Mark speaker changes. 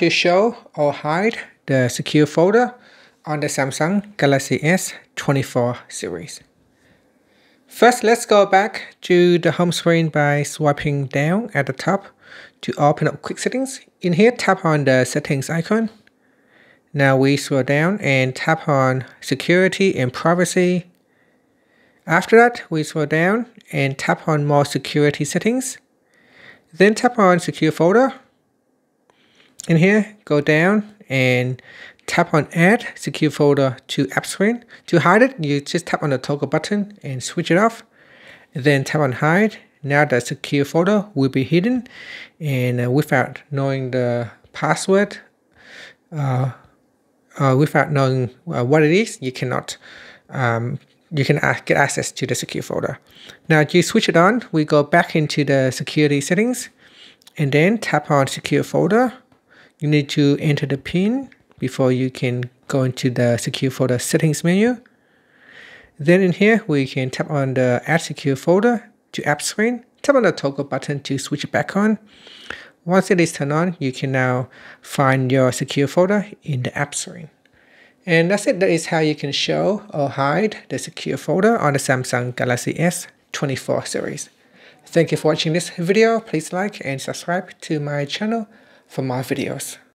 Speaker 1: to show or hide the secure folder on the Samsung Galaxy S24 series. First, let's go back to the home screen by swiping down at the top to open up quick settings. In here, tap on the settings icon. Now we scroll down and tap on security and privacy. After that, we scroll down and tap on more security settings. Then tap on secure folder. In here, go down and tap on add secure folder to app screen. To hide it, you just tap on the toggle button and switch it off. Then tap on hide. Now the secure folder will be hidden and uh, without knowing the password, uh, uh, without knowing uh, what it is, you cannot um, you can get access to the secure folder. Now you switch it on, we go back into the security settings and then tap on secure folder. You need to enter the pin before you can go into the secure folder settings menu. Then in here, we can tap on the add secure folder to app screen. Tap on the toggle button to switch it back on. Once it is turned on, you can now find your secure folder in the app screen. And that's it. That is how you can show or hide the secure folder on the Samsung Galaxy S24 series. Thank you for watching this video. Please like and subscribe to my channel for my videos.